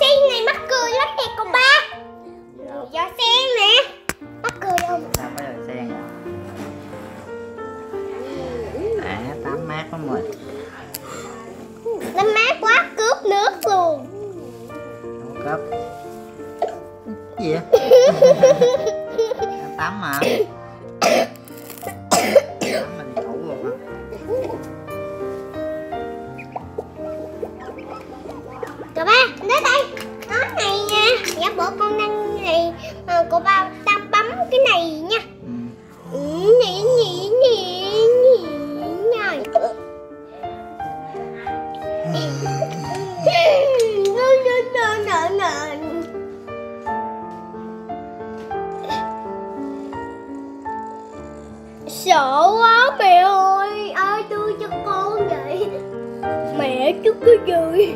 sen này mắc cười lắm nè cô ba dạ. Giò sen nè Mắc cười không? Sao có giò sen à? À, tắm mát quá mệt Tắm mát quá, cướp nước luôn Không cướp Gì vậy? Cậu ba, đến đây. Nón này nha Giả bộ con đang này ờ, à, Cậu ba đang bấm cái này nha. Ừ, nhỉ, nhỉ, nhỉ, nhỉ, nhỉ. sợ quá mẹ ơi ai đưa cho con vậy? Mẹ chứ cứ gì?